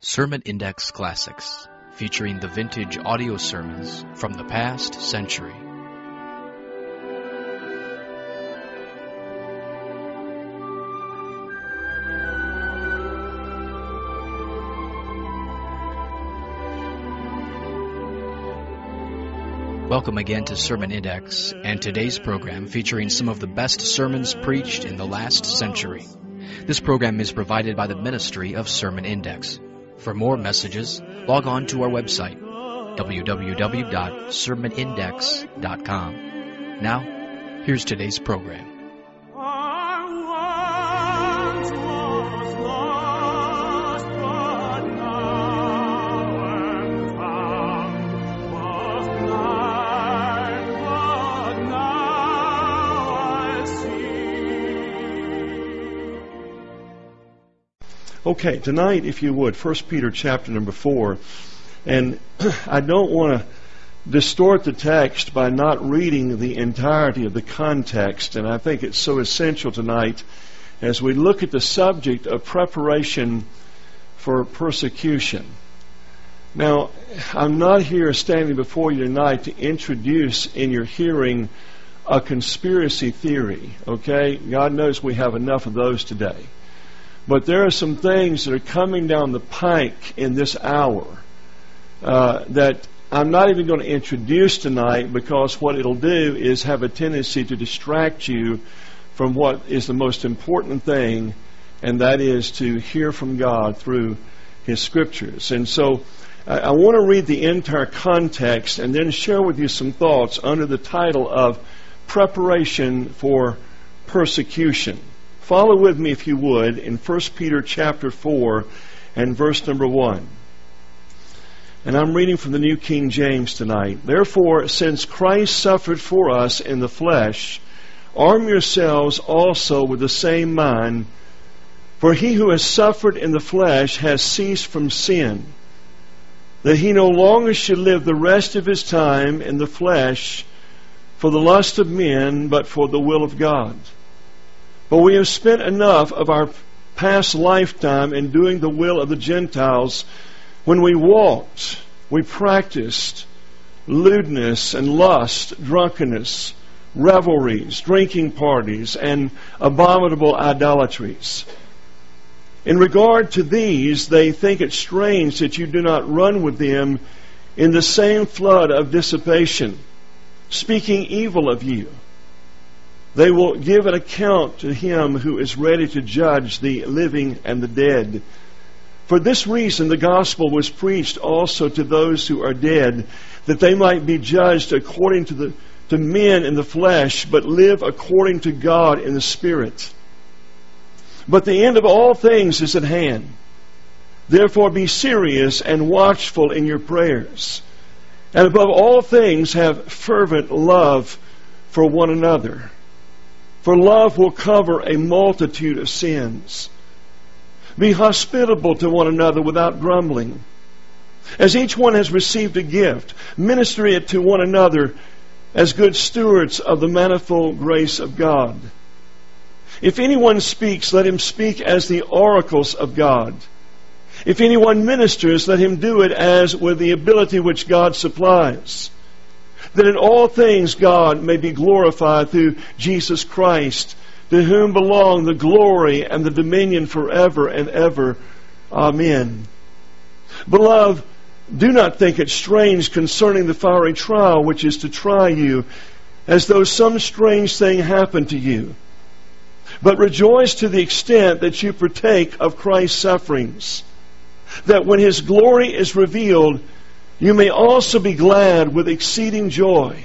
Sermon Index Classics, featuring the vintage audio sermons from the past century. Welcome again to Sermon Index and today's program featuring some of the best sermons preached in the last century. This program is provided by the Ministry of Sermon Index. For more messages, log on to our website, www.sermonindex.com. Now, here's today's program. Okay, tonight, if you would, 1 Peter chapter number 4. And I don't want to distort the text by not reading the entirety of the context. And I think it's so essential tonight as we look at the subject of preparation for persecution. Now, I'm not here standing before you tonight to introduce in your hearing a conspiracy theory, okay? God knows we have enough of those today. But there are some things that are coming down the pike in this hour uh, that I'm not even going to introduce tonight because what it'll do is have a tendency to distract you from what is the most important thing, and that is to hear from God through His Scriptures. And so I, I want to read the entire context and then share with you some thoughts under the title of Preparation for Persecution. Follow with me, if you would, in 1 Peter chapter 4 and verse number 1. And I'm reading from the New King James tonight. Therefore, since Christ suffered for us in the flesh, arm yourselves also with the same mind. For he who has suffered in the flesh has ceased from sin, that he no longer should live the rest of his time in the flesh for the lust of men, but for the will of God. But we have spent enough of our past lifetime in doing the will of the Gentiles when we walked, we practiced lewdness and lust, drunkenness, revelries, drinking parties, and abominable idolatries. In regard to these, they think it strange that you do not run with them in the same flood of dissipation, speaking evil of you. They will give an account to him who is ready to judge the living and the dead. For this reason, the gospel was preached also to those who are dead, that they might be judged according to, the, to men in the flesh, but live according to God in the spirit. But the end of all things is at hand. Therefore, be serious and watchful in your prayers. And above all things, have fervent love for one another for love will cover a multitude of sins. Be hospitable to one another without grumbling. As each one has received a gift, minister it to one another as good stewards of the manifold grace of God. If anyone speaks, let him speak as the oracles of God. If anyone ministers, let him do it as with the ability which God supplies that in all things God may be glorified through Jesus Christ, to whom belong the glory and the dominion forever and ever. Amen. Beloved, do not think it strange concerning the fiery trial which is to try you, as though some strange thing happened to you. But rejoice to the extent that you partake of Christ's sufferings, that when his glory is revealed, you may also be glad with exceeding joy.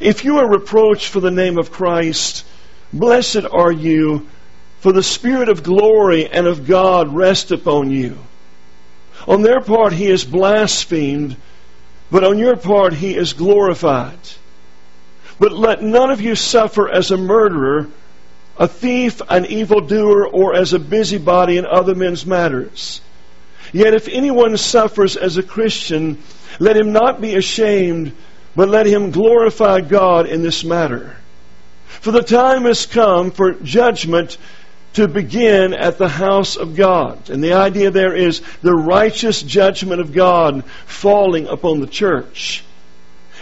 If you are reproached for the name of Christ, blessed are you, for the Spirit of glory and of God rest upon you. On their part he is blasphemed, but on your part he is glorified. But let none of you suffer as a murderer, a thief, an evildoer, or as a busybody in other men's matters. Yet if anyone suffers as a Christian, let him not be ashamed, but let him glorify God in this matter. For the time has come for judgment to begin at the house of God. And the idea there is the righteous judgment of God falling upon the church.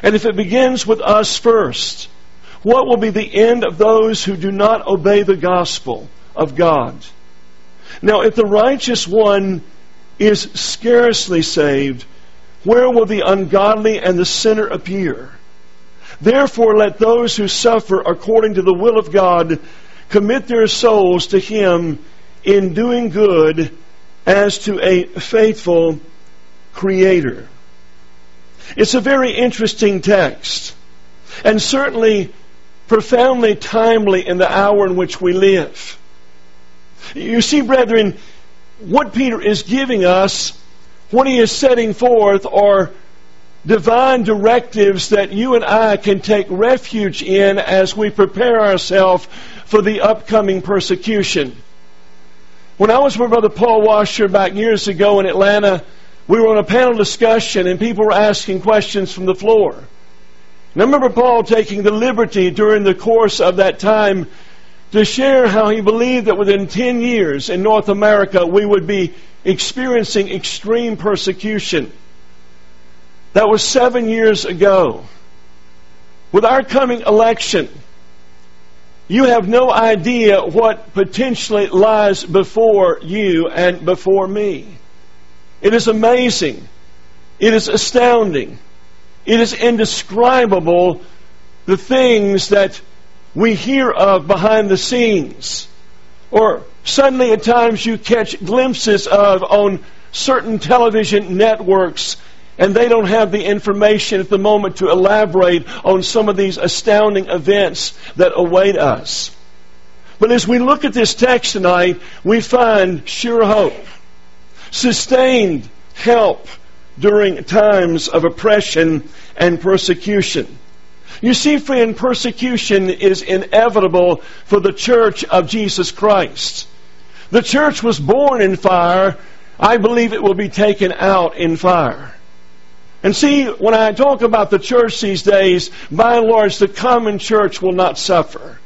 And if it begins with us first, what will be the end of those who do not obey the gospel of God? Now, if the righteous one is scarcely saved, where will the ungodly and the sinner appear? Therefore, let those who suffer according to the will of God commit their souls to Him in doing good as to a faithful Creator. It's a very interesting text, and certainly profoundly timely in the hour in which we live. You see, brethren, what Peter is giving us, what he is setting forth, are divine directives that you and I can take refuge in as we prepare ourselves for the upcoming persecution. When I was with Brother Paul Washer back years ago in Atlanta, we were on a panel discussion and people were asking questions from the floor. And I remember Paul taking the liberty during the course of that time to share how he believed that within 10 years in North America we would be experiencing extreme persecution. That was seven years ago. With our coming election, you have no idea what potentially lies before you and before me. It is amazing. It is astounding. It is indescribable the things that we hear of behind the scenes. Or suddenly at times you catch glimpses of on certain television networks and they don't have the information at the moment to elaborate on some of these astounding events that await us. But as we look at this text tonight, we find sure hope, sustained help during times of oppression and persecution. You see, friend, persecution is inevitable for the church of Jesus Christ. The church was born in fire. I believe it will be taken out in fire. And see, when I talk about the church these days, by and large, the common church will not suffer.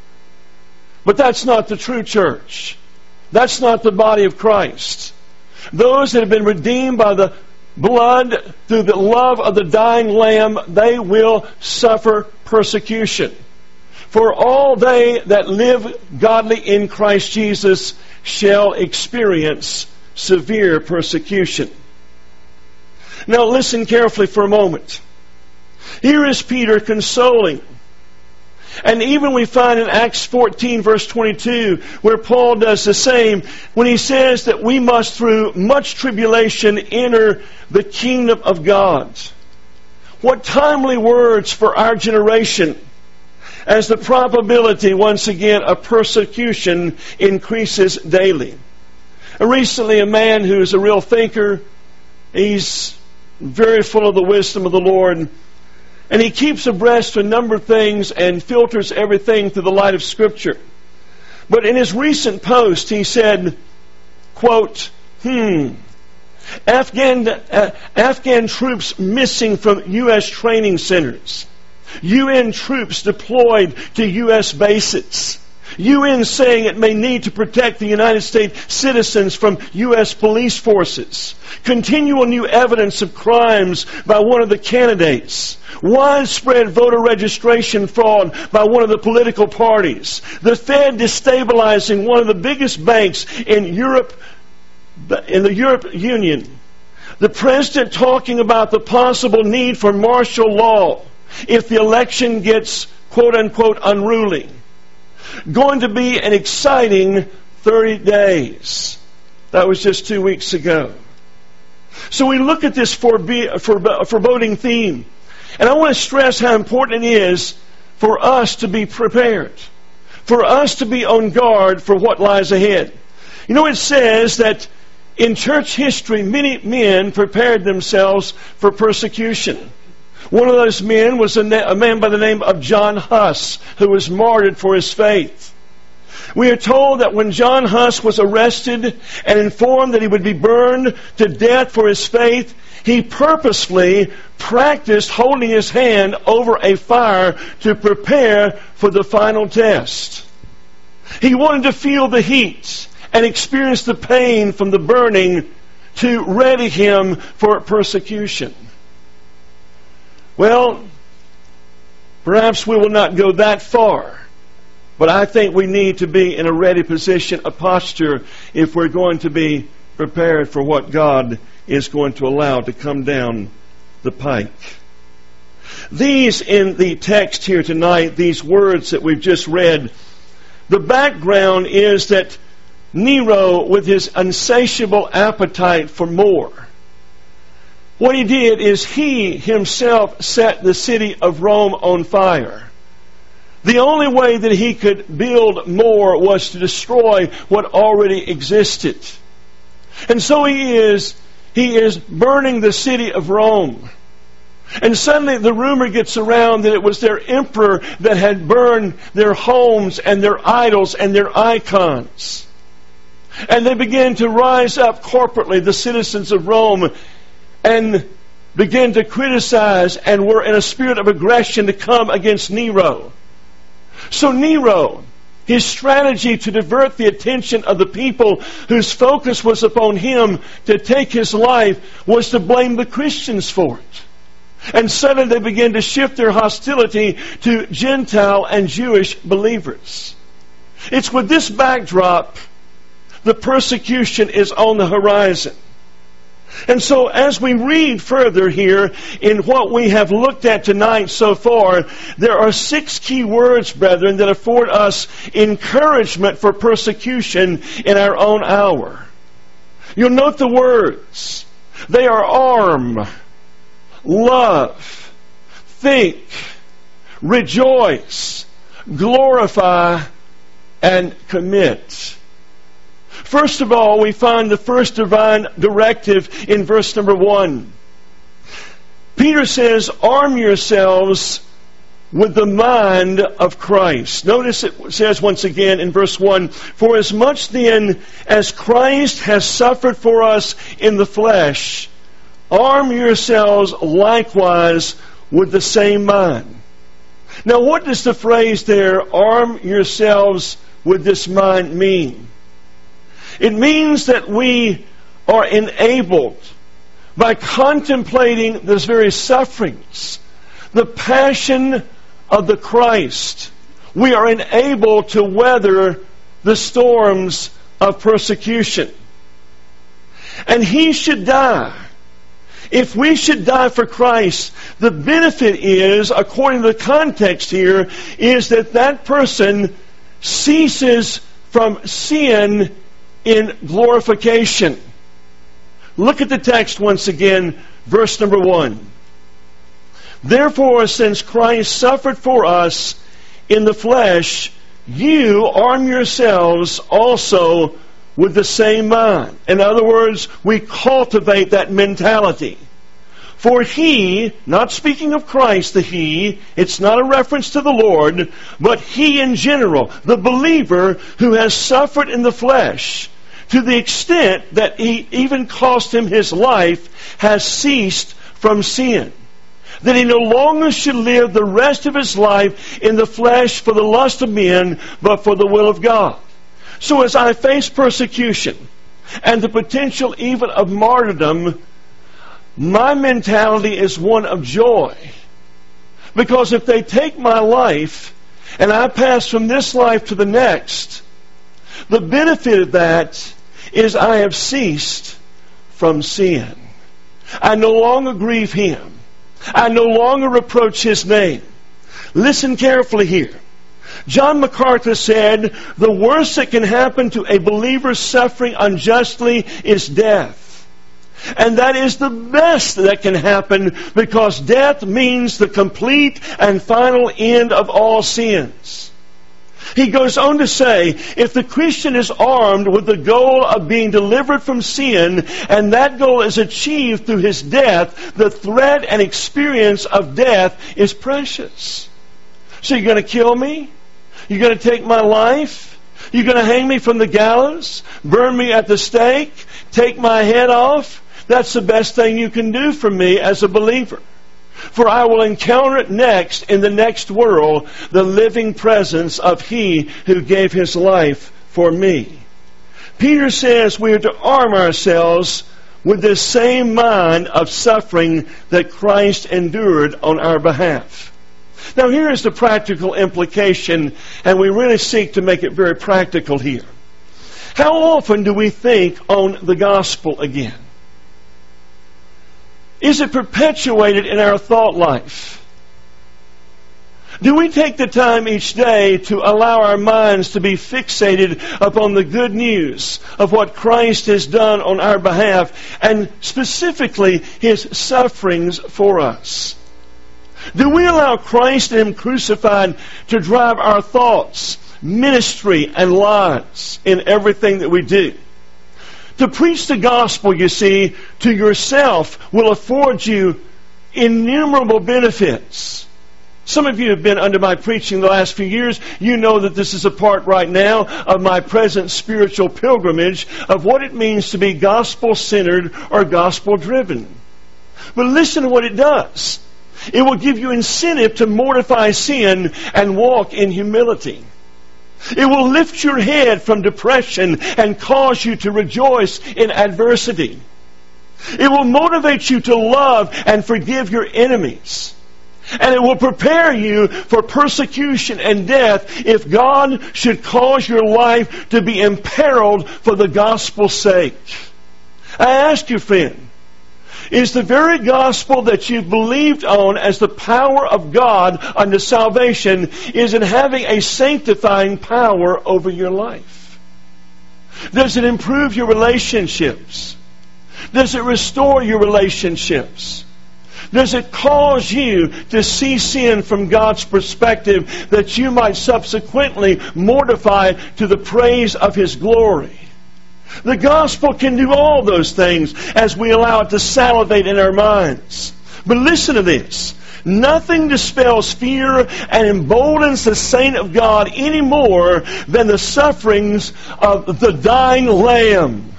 But that's not the true church. That's not the body of Christ. Those that have been redeemed by the blood through the love of the dying lamb, they will suffer persecution. For all they that live godly in Christ Jesus shall experience severe persecution. Now listen carefully for a moment. Here is Peter consoling. And even we find in Acts 14 verse 22 where Paul does the same when he says that we must through much tribulation enter the kingdom of God. What timely words for our generation as the probability once again of persecution increases daily. Recently a man who is a real thinker, he's very full of the wisdom of the Lord. And he keeps abreast of a number of things and filters everything through the light of Scripture. But in his recent post, he said, quote, hmm, Afghan, uh, Afghan troops missing from U.S. training centers. UN troops deployed to U.S. bases. UN saying it may need to protect the United States citizens from U.S. police forces. Continual new evidence of crimes by one of the candidates. Widespread voter registration fraud by one of the political parties. The Fed destabilizing one of the biggest banks in Europe, in the Europe Union. The President talking about the possible need for martial law if the election gets quote unquote unruly going to be an exciting 30 days. That was just two weeks ago. So we look at this foreboding theme. And I want to stress how important it is for us to be prepared, for us to be on guard for what lies ahead. You know, it says that in church history, many men prepared themselves for persecution. One of those men was a, a man by the name of John Huss, who was martyred for his faith. We are told that when John Huss was arrested and informed that he would be burned to death for his faith, he purposefully practiced holding his hand over a fire to prepare for the final test. He wanted to feel the heat and experience the pain from the burning to ready him for persecution. Well, perhaps we will not go that far. But I think we need to be in a ready position, a posture, if we're going to be prepared for what God is going to allow to come down the pike. These in the text here tonight, these words that we've just read, the background is that Nero, with his insatiable appetite for more, what he did is he himself set the city of Rome on fire. The only way that he could build more was to destroy what already existed. And so he is, he is burning the city of Rome. And suddenly the rumor gets around that it was their emperor that had burned their homes and their idols and their icons. And they begin to rise up corporately, the citizens of Rome, and began to criticize and were in a spirit of aggression to come against Nero. So Nero, his strategy to divert the attention of the people whose focus was upon him to take his life was to blame the Christians for it. And suddenly they began to shift their hostility to Gentile and Jewish believers. It's with this backdrop the persecution is on the horizon. And so as we read further here in what we have looked at tonight so far, there are six key words, brethren, that afford us encouragement for persecution in our own hour. You'll note the words. They are arm, love, think, rejoice, glorify, and commit. First of all, we find the first divine directive in verse number one. Peter says, arm yourselves with the mind of Christ. Notice it says once again in verse 1 For as much then as Christ has suffered for us in the flesh, arm yourselves likewise with the same mind. Now, what does the phrase there, arm yourselves with this mind, mean? It means that we are enabled by contemplating those very sufferings, the passion of the Christ. We are enabled to weather the storms of persecution. And he should die. If we should die for Christ, the benefit is, according to the context here, is that that person ceases from sin in glorification. Look at the text once again, verse number one. Therefore, since Christ suffered for us in the flesh, you arm yourselves also with the same mind. In other words, we cultivate that mentality. For he, not speaking of Christ, the he, it's not a reference to the Lord, but he in general, the believer who has suffered in the flesh, to the extent that he even cost him his life, has ceased from sin. That he no longer should live the rest of his life in the flesh for the lust of men, but for the will of God. So as I face persecution and the potential even of martyrdom, my mentality is one of joy. Because if they take my life and I pass from this life to the next, the benefit of that is I have ceased from sin. I no longer grieve Him. I no longer reproach His name. Listen carefully here. John MacArthur said, the worst that can happen to a believer suffering unjustly is death. And that is the best that can happen because death means the complete and final end of all sins. He goes on to say, if the Christian is armed with the goal of being delivered from sin, and that goal is achieved through his death, the threat and experience of death is precious. So you're going to kill me? You're going to take my life? You're going to hang me from the gallows? Burn me at the stake? Take my head off? That's the best thing you can do for me as a believer. For I will encounter it next in the next world, the living presence of He who gave His life for me. Peter says we are to arm ourselves with this same mind of suffering that Christ endured on our behalf. Now here is the practical implication, and we really seek to make it very practical here. How often do we think on the gospel again? Is it perpetuated in our thought life? Do we take the time each day to allow our minds to be fixated upon the good news of what Christ has done on our behalf and specifically His sufferings for us? Do we allow Christ and Him crucified to drive our thoughts, ministry, and lives in everything that we do? To preach the gospel, you see, to yourself will afford you innumerable benefits. Some of you have been under my preaching the last few years. You know that this is a part right now of my present spiritual pilgrimage of what it means to be gospel centered or gospel driven. But listen to what it does. It will give you incentive to mortify sin and walk in humility. It will lift your head from depression and cause you to rejoice in adversity. It will motivate you to love and forgive your enemies. And it will prepare you for persecution and death if God should cause your life to be imperiled for the gospel's sake. I ask you, friend, is the very gospel that you've believed on as the power of God unto salvation, is in having a sanctifying power over your life? Does it improve your relationships? Does it restore your relationships? Does it cause you to see sin from God's perspective that you might subsequently mortify to the praise of His glory? The gospel can do all those things as we allow it to salivate in our minds. But listen to this. Nothing dispels fear and emboldens the saint of God any more than the sufferings of the dying lamb.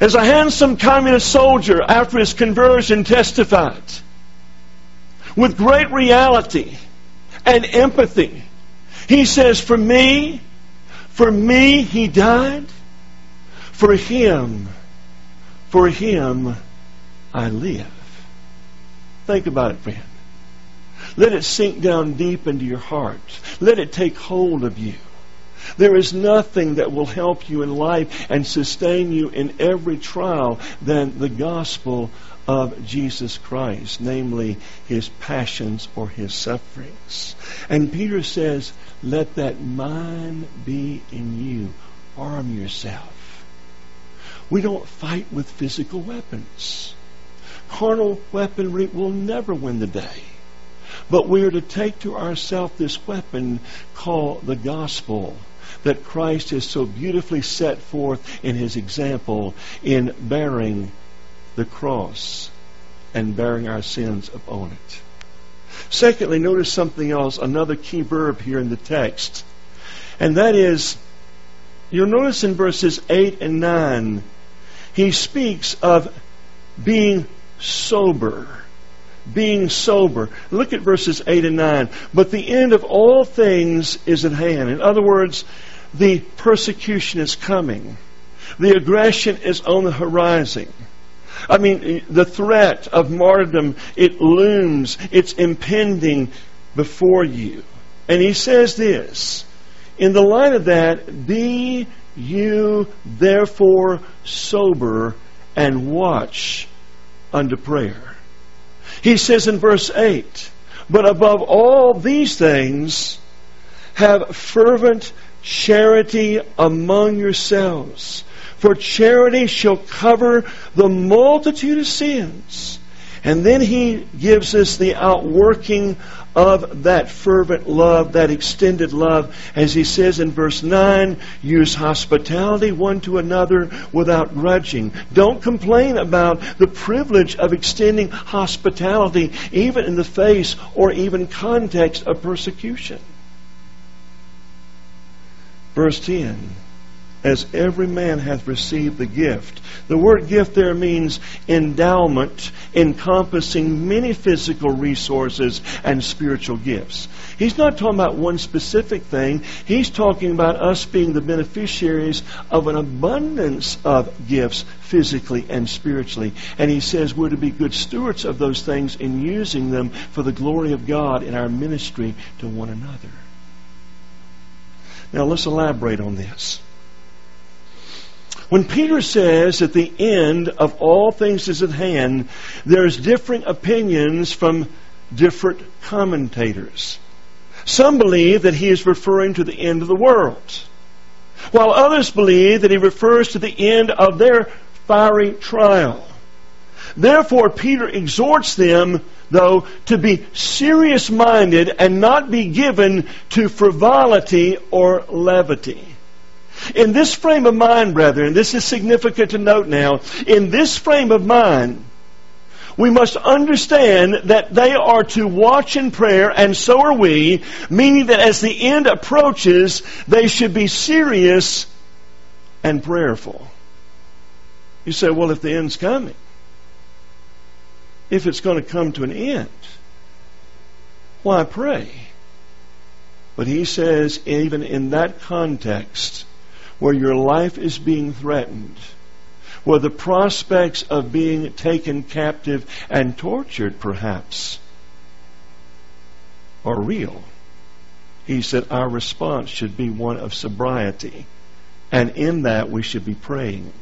As a handsome communist soldier after his conversion testified, with great reality and empathy, he says, For me, for me he died. For him, for him I live. Think about it, friend. Let it sink down deep into your heart. Let it take hold of you. There is nothing that will help you in life and sustain you in every trial than the gospel of Jesus Christ, namely his passions or his sufferings. And Peter says, let that mind be in you. Arm yourself. We don't fight with physical weapons. Carnal weaponry will never win the day. But we are to take to ourselves this weapon called the gospel that Christ has so beautifully set forth in his example in bearing the cross and bearing our sins upon it. Secondly, notice something else, another key verb here in the text. And that is, you'll notice in verses 8 and 9, he speaks of being sober. Being sober. Look at verses 8 and 9. But the end of all things is at hand. In other words, the persecution is coming. The aggression is on the horizon. I mean, the threat of martyrdom, it looms, it's impending before you. And he says this In the light of that, be you therefore sober and watch unto prayer. He says in verse 8, But above all these things, have fervent charity among yourselves for charity shall cover the multitude of sins. And then he gives us the outworking of that fervent love, that extended love, as he says in verse 9, use hospitality one to another without grudging. Don't complain about the privilege of extending hospitality even in the face or even context of persecution. Verse 10 as every man hath received the gift. The word gift there means endowment, encompassing many physical resources and spiritual gifts. He's not talking about one specific thing. He's talking about us being the beneficiaries of an abundance of gifts physically and spiritually. And he says we're to be good stewards of those things in using them for the glory of God in our ministry to one another. Now let's elaborate on this. When Peter says that the end of all things is at hand, there's differing opinions from different commentators. Some believe that he is referring to the end of the world, while others believe that he refers to the end of their fiery trial. Therefore, Peter exhorts them, though, to be serious minded and not be given to frivolity or levity. In this frame of mind, brethren, this is significant to note now, in this frame of mind, we must understand that they are to watch in prayer, and so are we, meaning that as the end approaches, they should be serious and prayerful. You say, well, if the end's coming, if it's going to come to an end, why pray? But he says, even in that context, where your life is being threatened, where the prospects of being taken captive and tortured, perhaps, are real. He said our response should be one of sobriety. And in that we should be praying.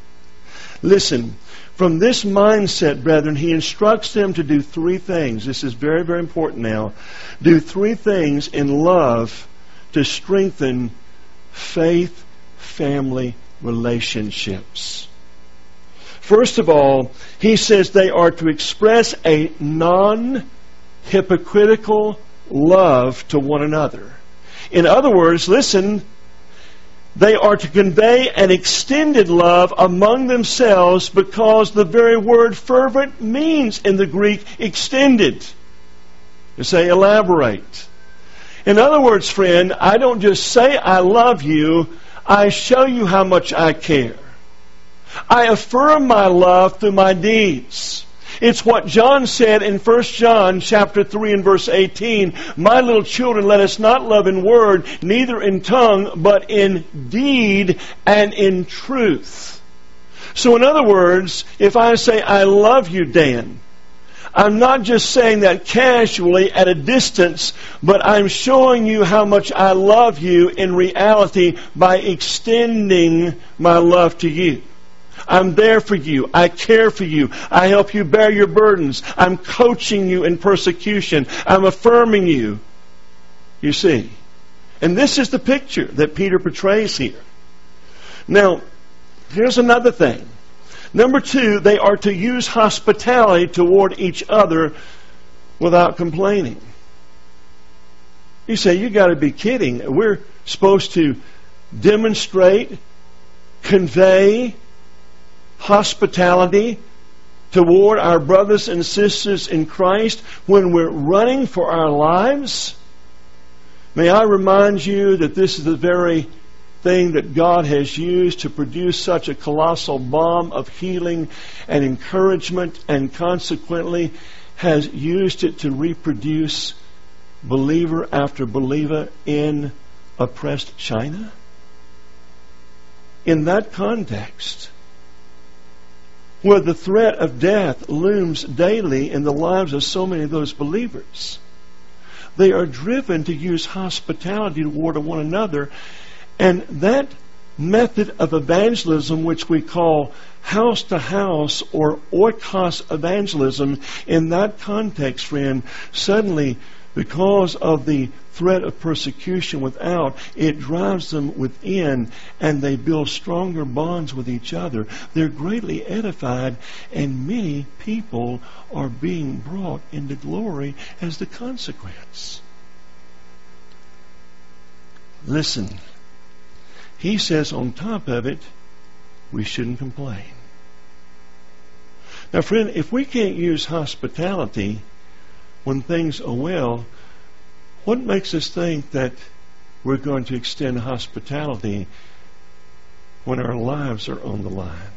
Listen, from this mindset, brethren, he instructs them to do three things. This is very, very important now. Do three things in love to strengthen faith family relationships. First of all, he says they are to express a non hypocritical love to one another. In other words, listen, they are to convey an extended love among themselves because the very word fervent means in the Greek extended. You say elaborate. In other words, friend, I don't just say I love you, I show you how much I care. I affirm my love through my deeds. It's what John said in 1 John chapter 3 and verse 18. My little children, let us not love in word, neither in tongue, but in deed and in truth. So in other words, if I say, I love you, Dan, I'm not just saying that casually at a distance, but I'm showing you how much I love you in reality by extending my love to you. I'm there for you. I care for you. I help you bear your burdens. I'm coaching you in persecution. I'm affirming you. You see. And this is the picture that Peter portrays here. Now, here's another thing. Number two, they are to use hospitality toward each other without complaining. You say, you got to be kidding. We're supposed to demonstrate, convey hospitality toward our brothers and sisters in Christ when we're running for our lives. May I remind you that this is the very thing that God has used to produce such a colossal balm of healing and encouragement, and consequently has used it to reproduce believer after believer in oppressed China? In that context, where the threat of death looms daily in the lives of so many of those believers, they are driven to use hospitality toward one another and that method of evangelism, which we call house to house or oikos evangelism, in that context, friend, suddenly, because of the threat of persecution without, it drives them within and they build stronger bonds with each other. They're greatly edified, and many people are being brought into glory as the consequence. Listen. He says on top of it, we shouldn't complain. Now, friend, if we can't use hospitality when things are well, what makes us think that we're going to extend hospitality when our lives are on the line.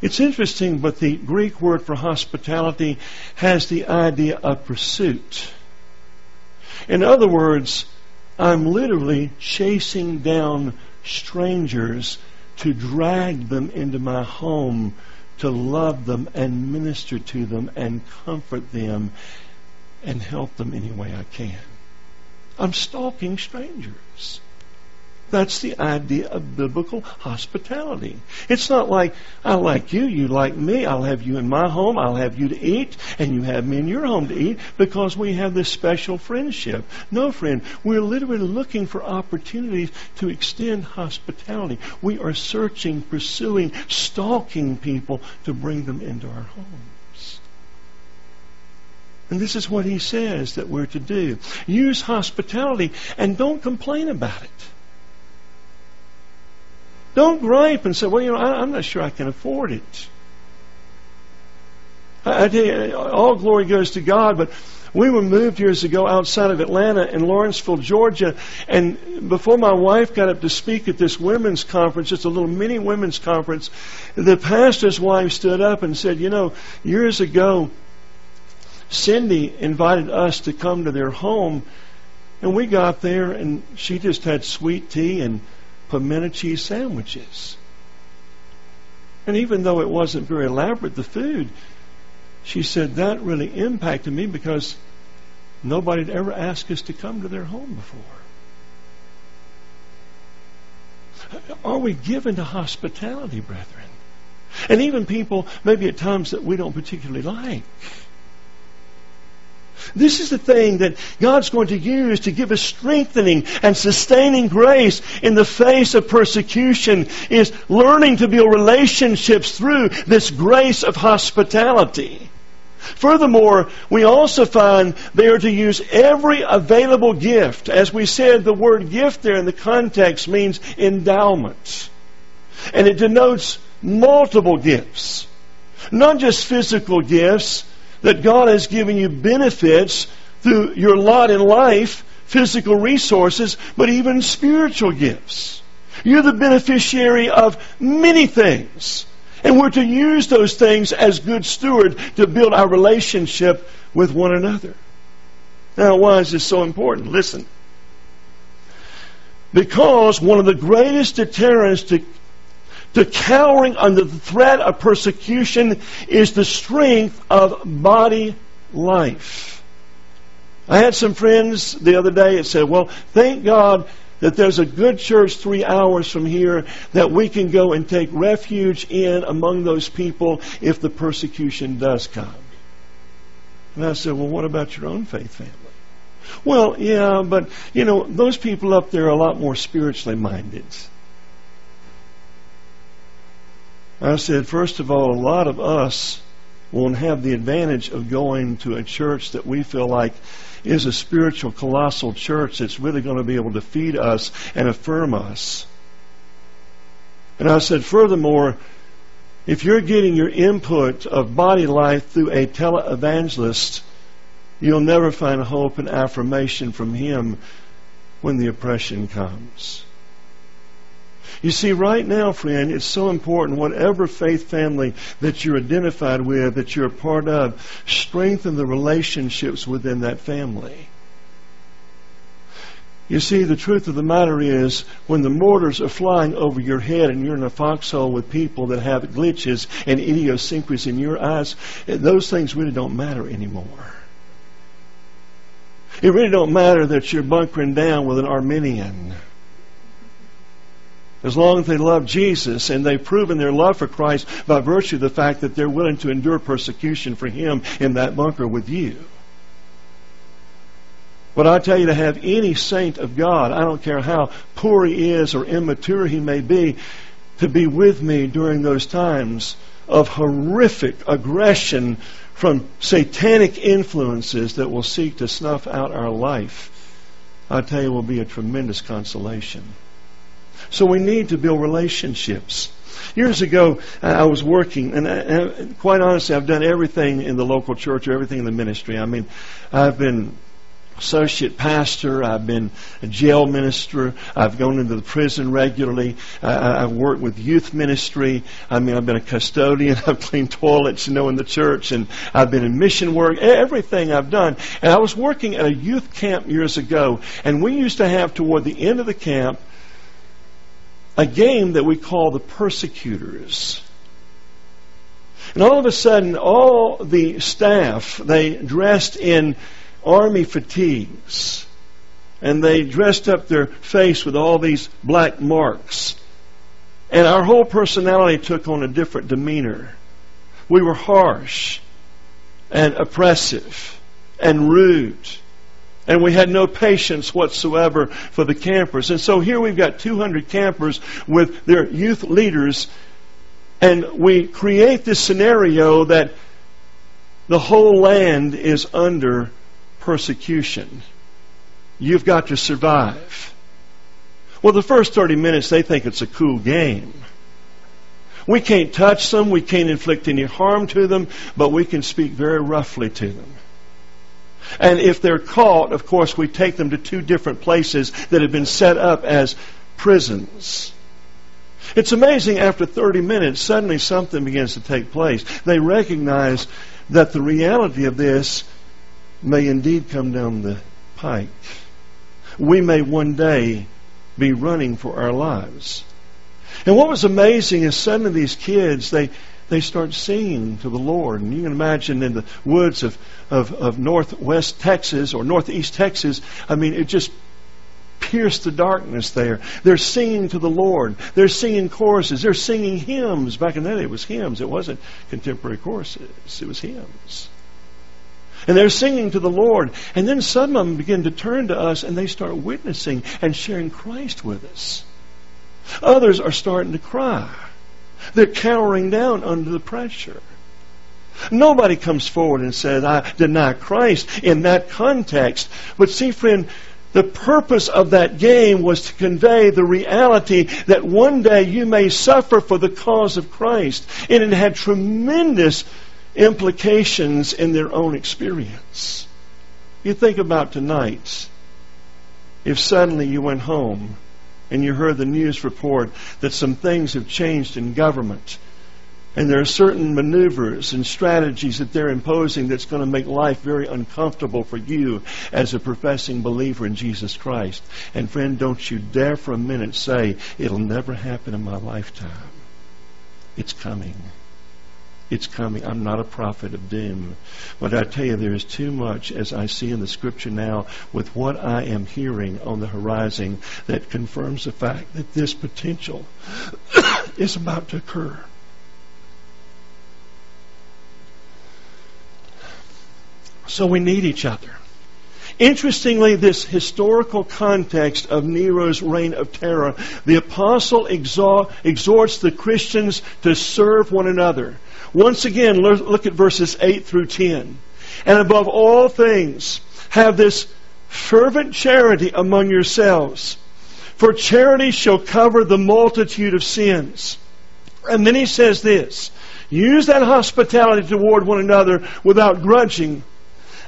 It's interesting, but the Greek word for hospitality has the idea of pursuit. In other words, I'm literally chasing down strangers to drag them into my home, to love them and minister to them and comfort them and help them any way I can. I'm stalking strangers. That's the idea of biblical hospitality. It's not like, I like you, you like me, I'll have you in my home, I'll have you to eat, and you have me in your home to eat because we have this special friendship. No, friend, we're literally looking for opportunities to extend hospitality. We are searching, pursuing, stalking people to bring them into our homes. And this is what he says that we're to do. Use hospitality and don't complain about it. Don't gripe and say, well, you know, I, am not sure I can afford it. I, I tell you, all glory goes to God, but we were moved years ago outside of Atlanta in Lawrenceville, Georgia, and before my wife got up to speak at this women's conference, just a little mini women's conference, the pastor's wife stood up and said, you know, years ago, Cindy invited us to come to their home, and we got there, and she just had sweet tea and pimento cheese sandwiches. And even though it wasn't very elaborate, the food, she said that really impacted me because nobody had ever asked us to come to their home before. Are we given to hospitality, brethren? And even people, maybe at times that we don't particularly like. This is the thing that God's going to use to give us strengthening and sustaining grace in the face of persecution is learning to build relationships through this grace of hospitality. Furthermore, we also find they are to use every available gift. As we said, the word gift there in the context means endowment. And it denotes multiple gifts. Not just physical gifts, that God has given you benefits through your lot in life, physical resources, but even spiritual gifts. You're the beneficiary of many things. And we're to use those things as good steward to build our relationship with one another. Now, why is this so important? Listen. Because one of the greatest deterrents to to cowering under the threat of persecution is the strength of body life. I had some friends the other day that said, well, thank God that there's a good church three hours from here that we can go and take refuge in among those people if the persecution does come. And I said, well, what about your own faith family? Well, yeah, but, you know, those people up there are a lot more spiritually minded. I said, first of all, a lot of us won't have the advantage of going to a church that we feel like is a spiritual colossal church that's really going to be able to feed us and affirm us. And I said, furthermore, if you're getting your input of body life through a televangelist, you'll never find hope and affirmation from him when the oppression comes. You see, right now, friend, it's so important, whatever faith family that you're identified with, that you're a part of, strengthen the relationships within that family. You see, the truth of the matter is, when the mortars are flying over your head and you're in a foxhole with people that have glitches and idiosyncrasies in your eyes, eh, those things really don't matter anymore. It really don't matter that you're bunkering down with an Arminian as long as they love Jesus and they've proven their love for Christ by virtue of the fact that they're willing to endure persecution for Him in that bunker with you. But I tell you to have any saint of God, I don't care how poor he is or immature he may be, to be with me during those times of horrific aggression from satanic influences that will seek to snuff out our life, I tell you will be a tremendous consolation. So we need to build relationships. Years ago, uh, I was working, and, uh, and quite honestly, I've done everything in the local church or everything in the ministry. I mean, I've been associate pastor. I've been a jail minister. I've gone into the prison regularly. Uh, I, have worked with youth ministry. I mean, I've been a custodian. I've cleaned toilets, you know, in the church, and I've been in mission work. Everything I've done. And I was working at a youth camp years ago, and we used to have toward the end of the camp a game that we call the persecutors. And all of a sudden, all the staff, they dressed in army fatigues. And they dressed up their face with all these black marks. And our whole personality took on a different demeanor. We were harsh and oppressive and rude. And we had no patience whatsoever for the campers. And so here we've got 200 campers with their youth leaders. And we create this scenario that the whole land is under persecution. You've got to survive. Well, the first 30 minutes, they think it's a cool game. We can't touch them, we can't inflict any harm to them, but we can speak very roughly to them. And if they're caught, of course, we take them to two different places that have been set up as prisons. It's amazing after 30 minutes, suddenly something begins to take place. They recognize that the reality of this may indeed come down the pike. We may one day be running for our lives. And what was amazing is suddenly these kids, they, they start singing to the Lord. And you can imagine in the woods of, of, of northwest Texas or northeast Texas, I mean, it just pierced the darkness there. They're singing to the Lord. They're singing choruses. They're singing hymns. Back in that day, it was hymns. It wasn't contemporary choruses. It was hymns. And they're singing to the Lord. And then some of them begin to turn to us and they start witnessing and sharing Christ with us. Others are starting to cry. They're cowering down under the pressure. Nobody comes forward and says, I deny Christ in that context. But see, friend, the purpose of that game was to convey the reality that one day you may suffer for the cause of Christ. And it had tremendous implications in their own experience. You think about tonight. If suddenly you went home and you heard the news report that some things have changed in government and there are certain maneuvers and strategies that they're imposing that's going to make life very uncomfortable for you as a professing believer in Jesus Christ. And friend, don't you dare for a minute say, it'll never happen in my lifetime. It's coming. It's coming. I'm not a prophet of doom. But I tell you, there is too much, as I see in the scripture now, with what I am hearing on the horizon that confirms the fact that this potential is about to occur. So we need each other. Interestingly, this historical context of Nero's reign of terror, the apostle exhorts the Christians to serve one another. Once again, look at verses 8 through 10. And above all things, have this fervent charity among yourselves, for charity shall cover the multitude of sins. And then he says this use that hospitality toward one another without grudging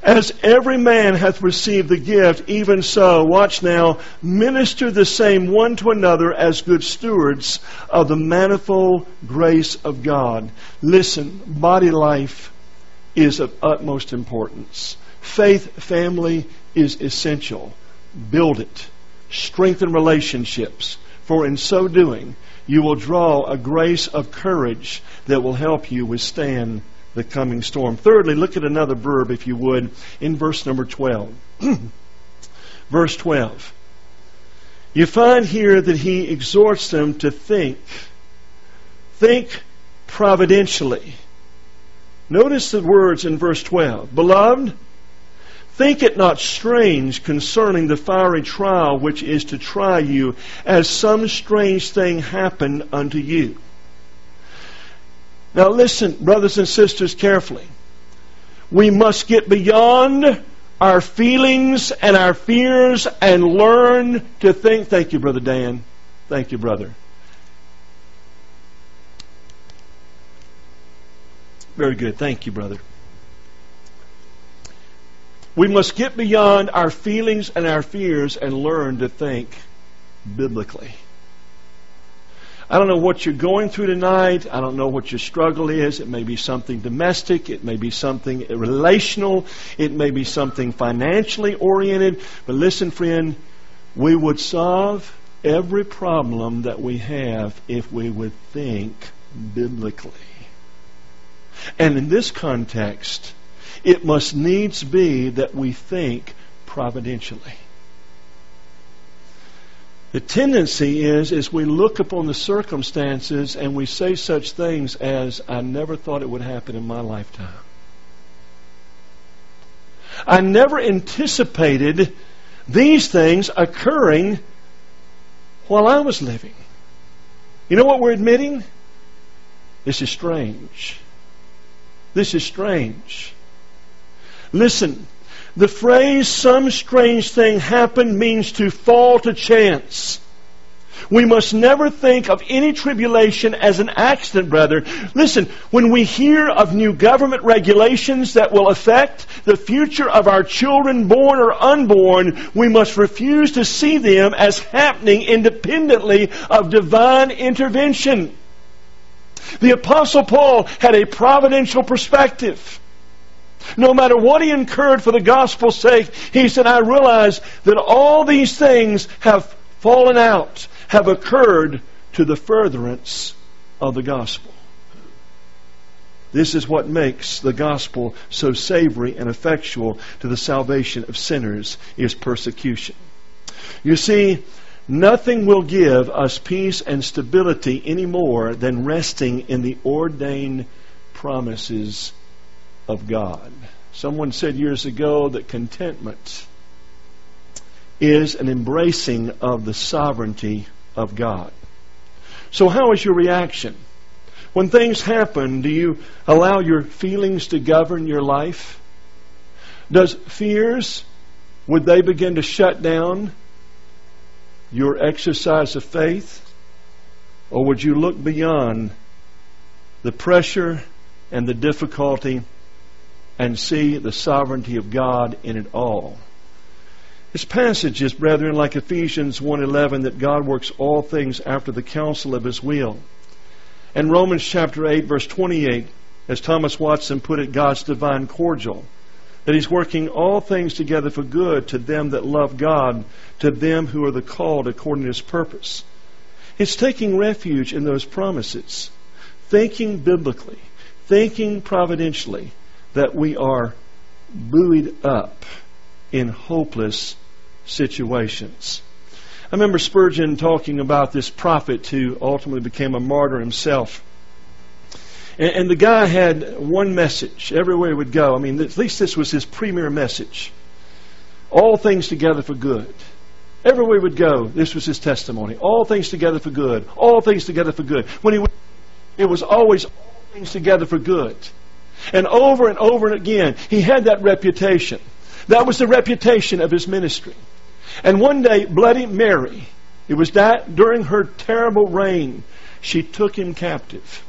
as every man hath received the gift, even so, watch now, minister the same one to another as good stewards of the manifold grace of God. Listen, body life is of utmost importance. Faith family is essential. Build it. Strengthen relationships. For in so doing, you will draw a grace of courage that will help you withstand the coming storm. Thirdly, look at another verb, if you would, in verse number 12. verse 12. You find here that he exhorts them to think. Think providentially. Notice the words in verse 12. Beloved, think it not strange concerning the fiery trial which is to try you, as some strange thing happened unto you. Now, listen, brothers and sisters, carefully. We must get beyond our feelings and our fears and learn to think. Thank you, Brother Dan. Thank you, brother. Very good. Thank you, brother. We must get beyond our feelings and our fears and learn to think biblically. I don't know what you're going through tonight. I don't know what your struggle is. It may be something domestic. It may be something relational. It may be something financially oriented. But listen, friend, we would solve every problem that we have if we would think biblically. And in this context, it must needs be that we think providentially. The tendency is, is we look upon the circumstances and we say such things as, I never thought it would happen in my lifetime. I never anticipated these things occurring while I was living. You know what we're admitting? This is strange. This is strange. Listen, the phrase some strange thing happened means to fall to chance. We must never think of any tribulation as an accident, brother. Listen, when we hear of new government regulations that will affect the future of our children, born or unborn, we must refuse to see them as happening independently of divine intervention. The Apostle Paul had a providential perspective. No matter what he incurred for the gospel's sake, he said, I realize that all these things have fallen out, have occurred to the furtherance of the gospel. This is what makes the gospel so savory and effectual to the salvation of sinners is persecution. You see, nothing will give us peace and stability any more than resting in the ordained promises of God. Someone said years ago that contentment is an embracing of the sovereignty of God. So, how is your reaction? When things happen, do you allow your feelings to govern your life? Does fears, would they begin to shut down your exercise of faith? Or would you look beyond the pressure and the difficulty and see the sovereignty of God in it all. This passage is, brethren, like Ephesians 1.11, that God works all things after the counsel of His will. And Romans chapter 8, verse 28, as Thomas Watson put it, God's divine cordial, that He's working all things together for good to them that love God, to them who are the called according to His purpose. It's taking refuge in those promises, thinking biblically, thinking providentially, that we are buoyed up in hopeless situations. I remember Spurgeon talking about this prophet who ultimately became a martyr himself. And, and, the guy had one message everywhere he would go. I mean, at least this was his premier message. All things together for good. Everywhere he would go, this was his testimony. All things together for good. All things together for good. When he, went, it was always all things together for good. And over and over and again, he had that reputation. That was the reputation of his ministry. And one day, Bloody Mary, it was that during her terrible reign, she took him captive.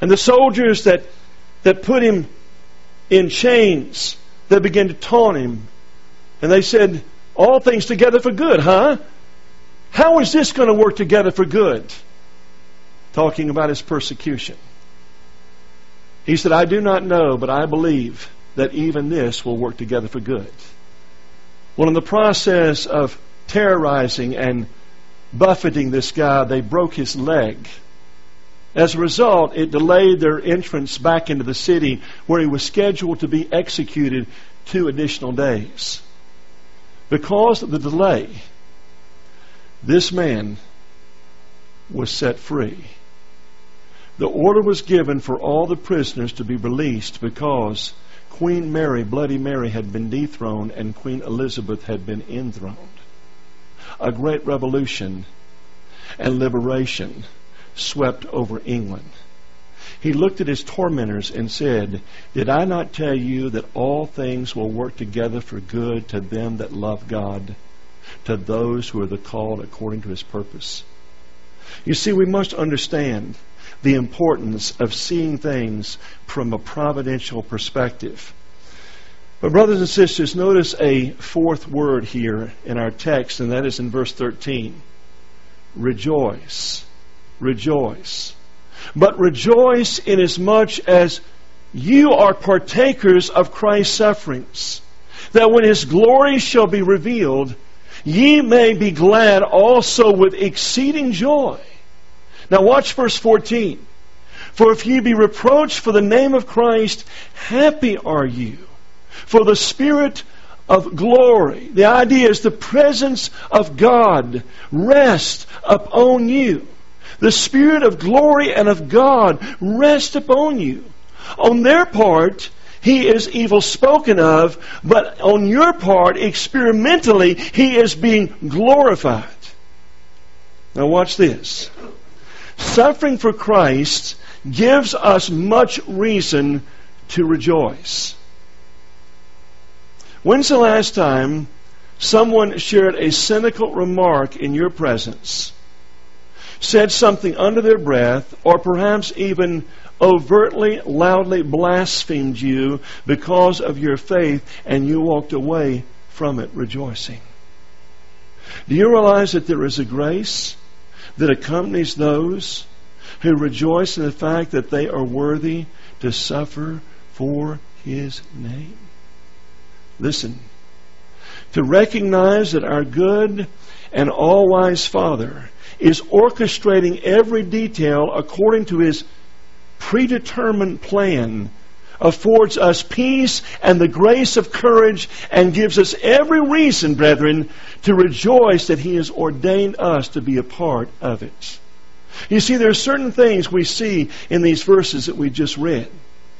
And the soldiers that, that put him in chains, they began to taunt him. And they said, All things together for good, huh? How is this going to work together for good? Talking about his persecution. He said, I do not know, but I believe that even this will work together for good. Well, in the process of terrorizing and buffeting this guy, they broke his leg. As a result, it delayed their entrance back into the city where he was scheduled to be executed two additional days. Because of the delay, this man was set free. The order was given for all the prisoners to be released because Queen Mary, Bloody Mary, had been dethroned and Queen Elizabeth had been enthroned. A great revolution and liberation swept over England. He looked at his tormentors and said, Did I not tell you that all things will work together for good to them that love God, to those who are the called according to his purpose? You see, we must understand the importance of seeing things from a providential perspective. But, brothers and sisters, notice a fourth word here in our text, and that is in verse 13 rejoice. Rejoice. But rejoice inasmuch as you are partakers of Christ's sufferings, that when his glory shall be revealed, ye may be glad also with exceeding joy. Now watch verse 14. For if ye be reproached for the name of Christ, happy are you. For the Spirit of glory, the idea is the presence of God, rest upon you. The Spirit of glory and of God rest upon you. On their part, he is evil spoken of, but on your part, experimentally, he is being glorified. Now, watch this. Suffering for Christ gives us much reason to rejoice. When's the last time someone shared a cynical remark in your presence, said something under their breath, or perhaps even overtly, loudly blasphemed you because of your faith, and you walked away from it rejoicing? Do you realize that there is a grace that accompanies those who rejoice in the fact that they are worthy to suffer for His name? Listen. To recognize that our good and all wise Father is orchestrating every detail according to His predetermined plan affords us peace and the grace of courage and gives us every reason, brethren, to rejoice that He has ordained us to be a part of it. You see, there are certain things we see in these verses that we just read.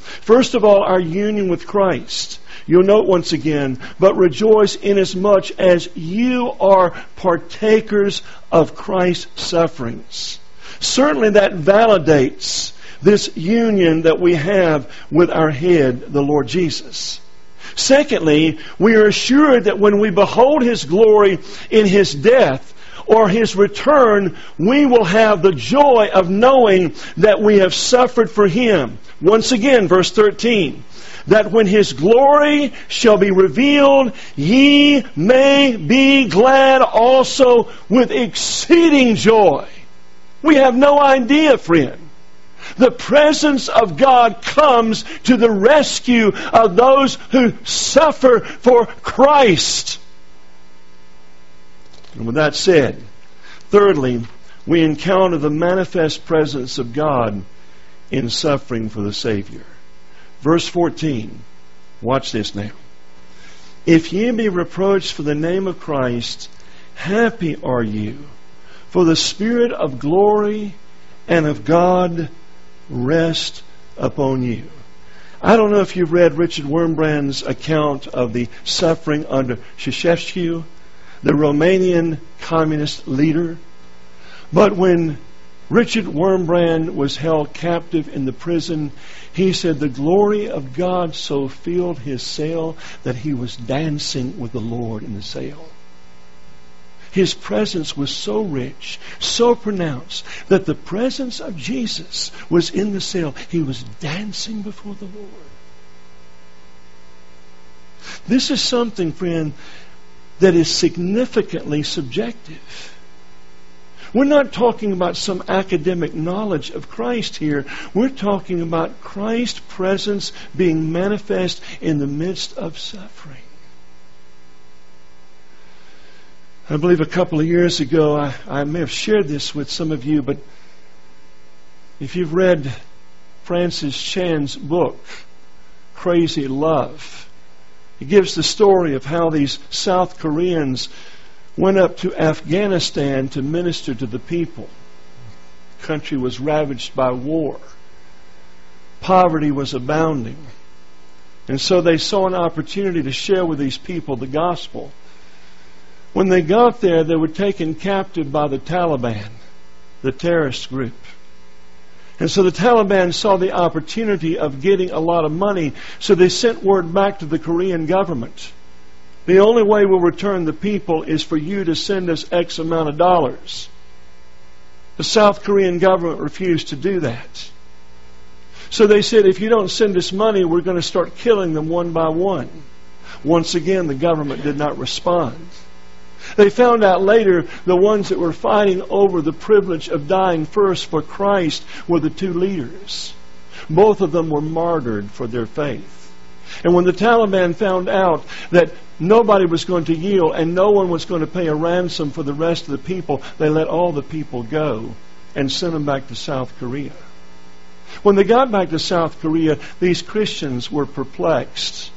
First of all, our union with Christ. You'll note once again, but rejoice inasmuch as you are partakers of Christ's sufferings. Certainly that validates this union that we have with our head, the Lord Jesus. Secondly, we are assured that when we behold His glory in His death, or his return, we will have the joy of knowing that we have suffered for him. Once again, verse 13 that when his glory shall be revealed, ye may be glad also with exceeding joy. We have no idea, friend. The presence of God comes to the rescue of those who suffer for Christ. And with that said, thirdly, we encounter the manifest presence of God in suffering for the Savior. Verse 14. Watch this now. If ye be reproached for the name of Christ, happy are you, for the Spirit of glory and of God rest upon you. I don't know if you've read Richard Wurmbrand's account of the suffering under Ceausescu, the Romanian communist leader. But when Richard Wurmbrand was held captive in the prison. He said the glory of God so filled his cell that he was dancing with the Lord in the cell. His presence was so rich, so pronounced, that the presence of Jesus was in the cell. He was dancing before the Lord. This is something, friend, that is significantly subjective. We're not talking about some academic knowledge of Christ here. We're talking about Christ's presence being manifest in the midst of suffering. I believe a couple of years ago, I, I may have shared this with some of you, but if you've read Francis Chan's book, Crazy Love, it gives the story of how these South Koreans went up to Afghanistan to minister to the people. The country was ravaged by war. Poverty was abounding. And so they saw an opportunity to share with these people the gospel. When they got there, they were taken captive by the Taliban, the terrorist group. And so the Taliban saw the opportunity of getting a lot of money, so they sent word back to the Korean government the only way we'll return the people is for you to send us X amount of dollars. The South Korean government refused to do that. So they said, if you don't send us money, we're going to start killing them one by one. Once again, the government did not respond. They found out later the ones that were fighting over the privilege of dying first for Christ were the two leaders. Both of them were martyred for their faith. And when the Taliban found out that nobody was going to yield and no one was going to pay a ransom for the rest of the people, they let all the people go and sent them back to South Korea. When they got back to South Korea, these Christians were perplexed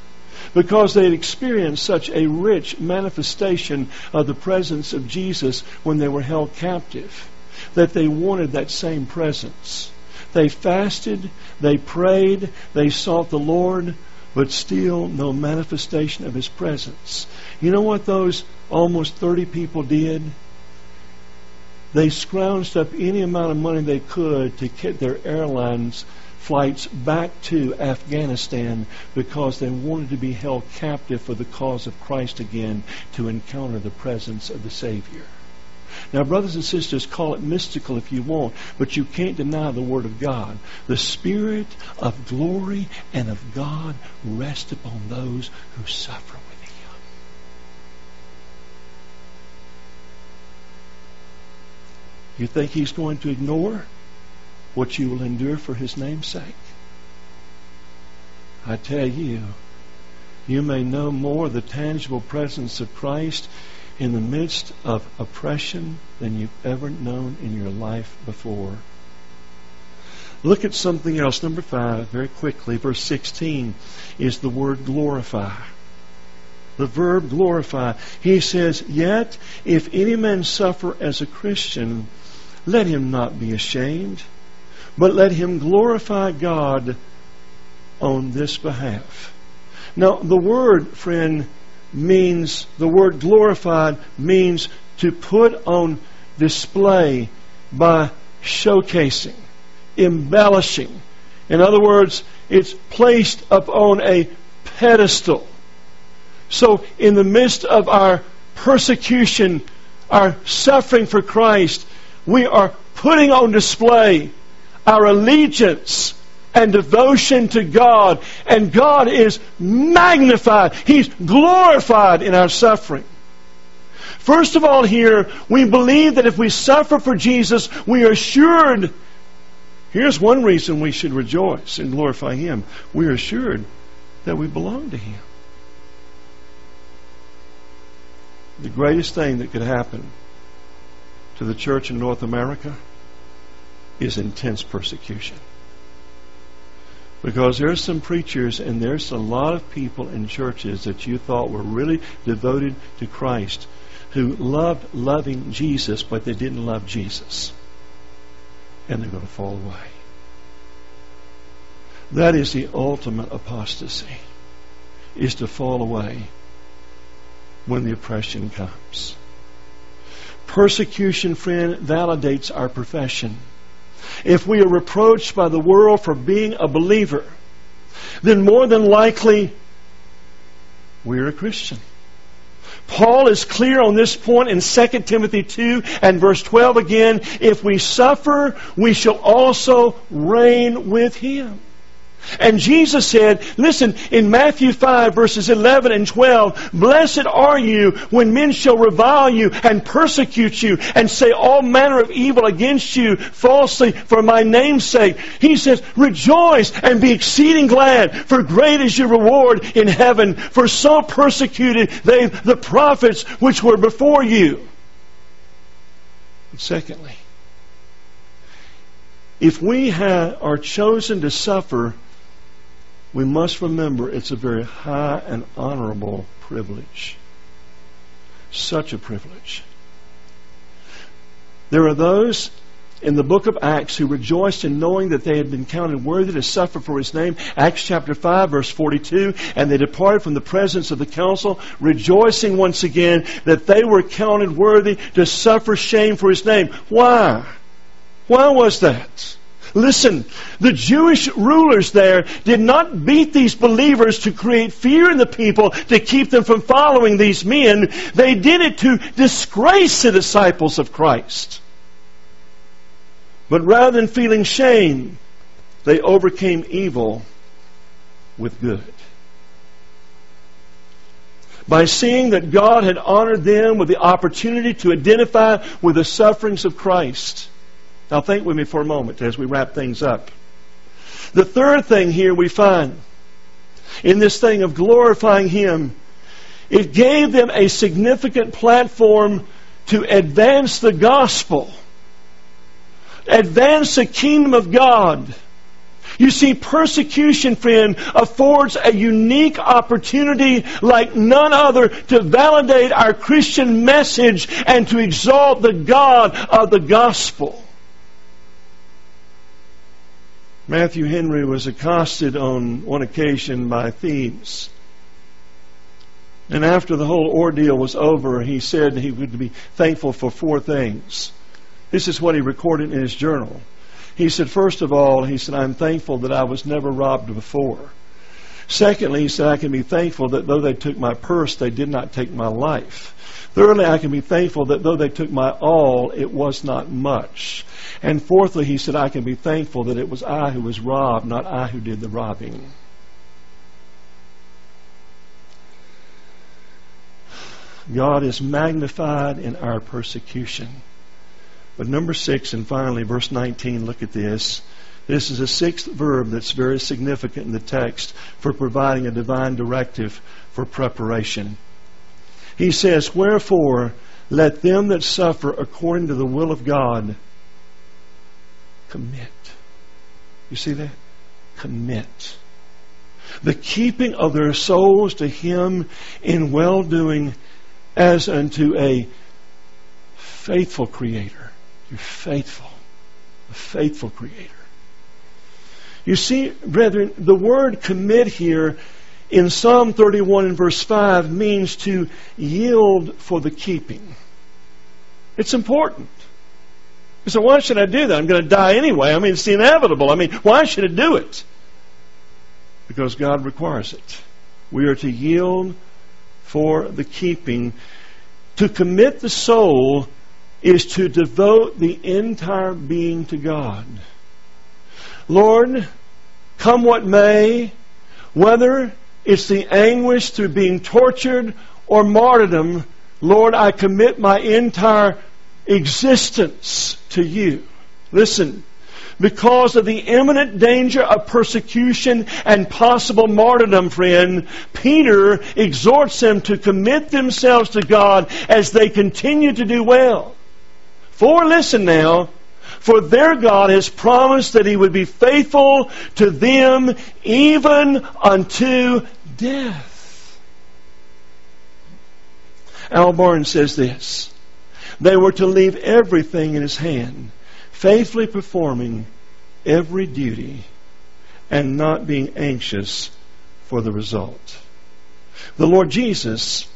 because they had experienced such a rich manifestation of the presence of Jesus when they were held captive that they wanted that same presence. They fasted, they prayed, they sought the Lord, but still no manifestation of His presence. You know what those almost 30 people did? They scrounged up any amount of money they could to get their airlines flights back to Afghanistan because they wanted to be held captive for the cause of Christ again to encounter the presence of the Savior. Now, brothers and sisters, call it mystical if you want, but you can't deny the Word of God. The Spirit of glory and of God rest upon those who suffer with Him. You think He's going to ignore what you will endure for His name's sake? I tell you, you may know more the tangible presence of Christ in the midst of oppression than you've ever known in your life before. Look at something else. Number five, very quickly. Verse 16 is the word glorify. The verb glorify. He says, Yet if any man suffer as a Christian, let him not be ashamed, but let him glorify God on this behalf. Now, the word, friend, means, the word glorified means to put on display by showcasing, embellishing. In other words, it's placed upon a pedestal. So, in the midst of our persecution, our suffering for Christ, we are putting on display our allegiance and devotion to God. And God is magnified. He's glorified in our suffering. First of all, here, we believe that if we suffer for Jesus, we are assured. Here's one reason we should rejoice and glorify Him. We are assured that we belong to Him. The greatest thing that could happen to the church in North America is intense persecution. Because there's some preachers and there's a lot of people in churches that you thought were really devoted to Christ who loved loving Jesus, but they didn't love Jesus. And they're going to fall away. That is the ultimate apostasy, is to fall away when the oppression comes. Persecution, friend, validates our profession if we are reproached by the world for being a believer, then more than likely we're a Christian. Paul is clear on this point in 2 Timothy 2 and verse 12 again. If we suffer, we shall also reign with him. And Jesus said, listen, in Matthew 5 verses 11 and 12, Blessed are you when men shall revile you and persecute you and say all manner of evil against you falsely for my name's sake. He says, Rejoice and be exceeding glad, for great is your reward in heaven, for so persecuted they the prophets which were before you. secondly, if we are chosen to suffer we must remember it's a very high and honorable privilege. Such a privilege. There are those in the book of Acts who rejoiced in knowing that they had been counted worthy to suffer for his name. Acts chapter 5 verse 42. And they departed from the presence of the council, rejoicing once again that they were counted worthy to suffer shame for his name. Why? Why was that? Listen, the Jewish rulers there did not beat these believers to create fear in the people to keep them from following these men. They did it to disgrace the disciples of Christ. But rather than feeling shame, they overcame evil with good. by seeing that God had honored them with the opportunity to identify with the sufferings of Christ. Now think with me for a moment as we wrap things up. The third thing here we find in this thing of glorifying Him, it gave them a significant platform to advance the gospel, advance the kingdom of God. You see, persecution, friend, affords a unique opportunity like none other to validate our Christian message and to exalt the God of the gospel. Matthew Henry was accosted on one occasion by thieves. And after the whole ordeal was over, he said he would be thankful for four things. This is what he recorded in his journal. He said, first of all, he said, I'm thankful that I was never robbed before. Secondly, he said, I can be thankful that though they took my purse, they did not take my life. Thirdly, I can be thankful that though they took my all, it was not much. And fourthly, he said, I can be thankful that it was I who was robbed, not I who did the robbing. God is magnified in our persecution. But number six, and finally, verse 19, look at this. This is a sixth verb that's very significant in the text for providing a divine directive for preparation. He says, Wherefore, let them that suffer according to the will of God commit. You see that? Commit. The keeping of their souls to Him in well doing as unto a faithful Creator. You're faithful. A faithful Creator. You see, brethren, the word commit here in Psalm 31 and verse 5 means to yield for the keeping. It's important. You say, why should I do that? I'm going to die anyway. I mean, it's inevitable. I mean, why should I do it? Because God requires it. We are to yield for the keeping. To commit the soul is to devote the entire being to God. Lord, come what may, whether it's the anguish through being tortured or martyrdom, Lord, I commit my entire existence to you. Listen, because of the imminent danger of persecution and possible martyrdom, friend, Peter exhorts them to commit themselves to God as they continue to do well. For listen now, for their God has promised that He would be faithful to them even unto death. Al Barnes says this they were to leave everything in his hand, faithfully performing every duty and not being anxious for the result. The Lord Jesus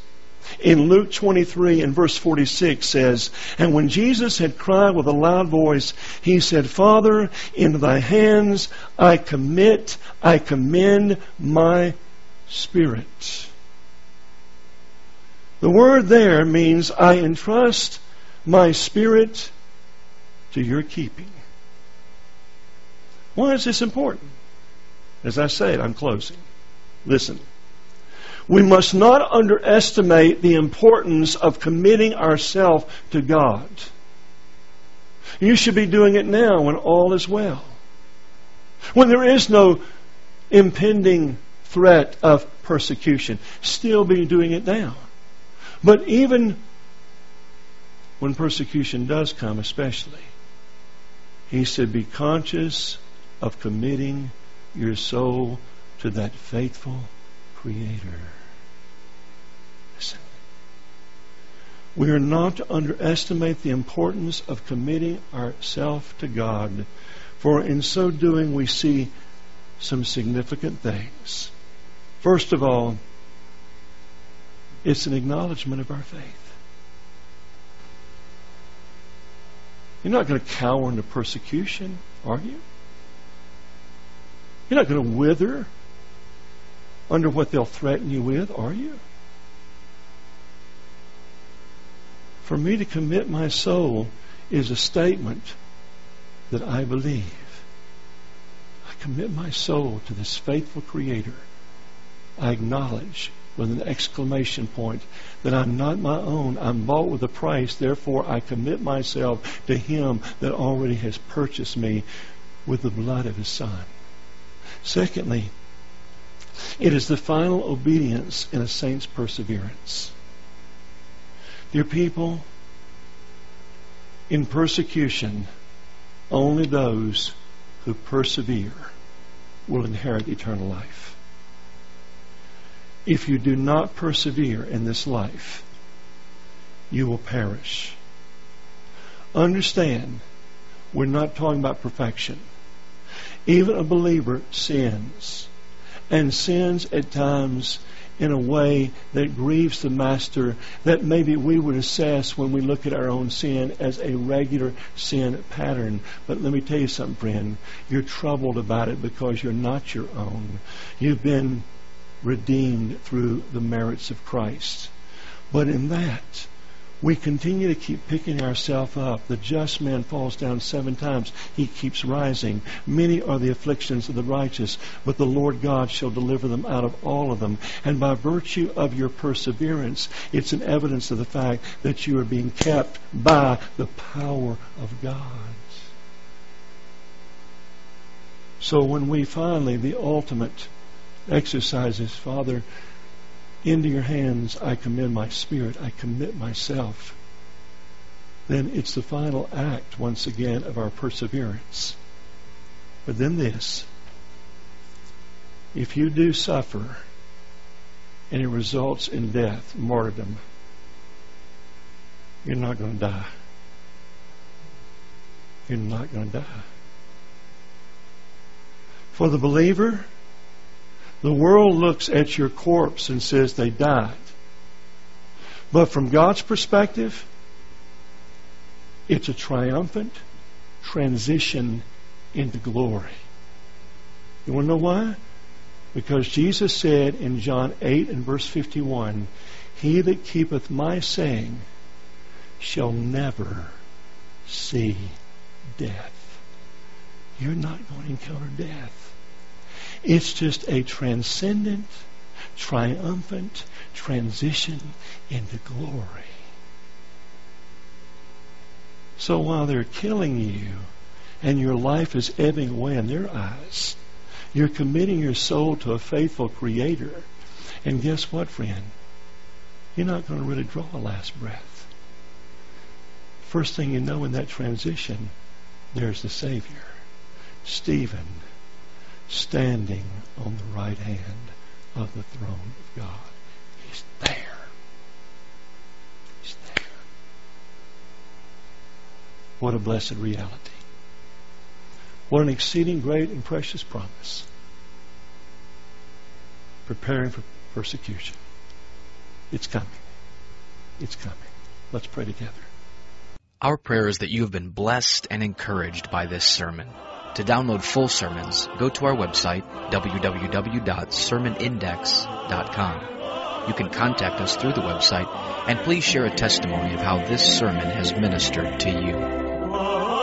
in Luke 23 and verse 46 says, And when Jesus had cried with a loud voice, he said, Father, into thy hands I commit, I commend my spirit. The word there means I entrust my spirit to your keeping. Why is this important? As I say it, I'm closing. Listen. We must not underestimate the importance of committing ourselves to God. You should be doing it now when all is well. When there is no impending threat of persecution. Still be doing it now. But even when persecution does come, especially, he said, be conscious of committing your soul to that faithful Creator. Listen. We are not to underestimate the importance of committing ourselves to God, for in so doing we see some significant things. First of all, it's an acknowledgement of our faith. You're not going to cower under persecution, are you? You're not going to wither under what they'll threaten you with, are you? For me to commit my soul is a statement that I believe. I commit my soul to this faithful Creator. I acknowledge with an exclamation point that I'm not my own. I'm bought with a price. Therefore, I commit myself to Him that already has purchased me with the blood of His Son. Secondly, it is the final obedience in a saint's perseverance. Dear people, in persecution, only those who persevere will inherit eternal life. If you do not persevere in this life, you will perish. Understand, we're not talking about perfection. Even a believer sins, and sins at times in a way that grieves the Master that maybe we would assess when we look at our own sin as a regular sin pattern. But let me tell you something, friend. You're troubled about it because you're not your own. You've been redeemed through the merits of Christ. But in that, we continue to keep picking ourselves up. The just man falls down seven times. He keeps rising. Many are the afflictions of the righteous, but the Lord God shall deliver them out of all of them. And by virtue of your perseverance, it's an evidence of the fact that you are being kept by the power of God. So when we finally, the ultimate exercises, Father, into your hands I commend my spirit, I commit myself, then it's the final act, once again, of our perseverance. But then this if you do suffer and it results in death, martyrdom, you're not going to die. You're not going to die. For the believer, the world looks at your corpse and says they died. But from God's perspective, it's a triumphant transition into glory. You want to know why? Because Jesus said in John 8 and verse 51, He that keepeth my saying shall never see death. You're not going to encounter death. It's just a transcendent, triumphant transition into glory. So while they're killing you and your life is ebbing away in their eyes, you're committing your soul to a faithful Creator. And guess what, friend? You're not going to really draw a last breath. First thing you know in that transition, there's the Savior. Stephen standing on the right hand of the throne of God. He's there. He's there. What a blessed reality. What an exceeding great and precious promise. Preparing for persecution. It's coming. It's coming. Let's pray together. Our prayer is that you have been blessed and encouraged by this sermon. To download full sermons, go to our website, www.sermonindex.com. You can contact us through the website, and please share a testimony of how this sermon has ministered to you.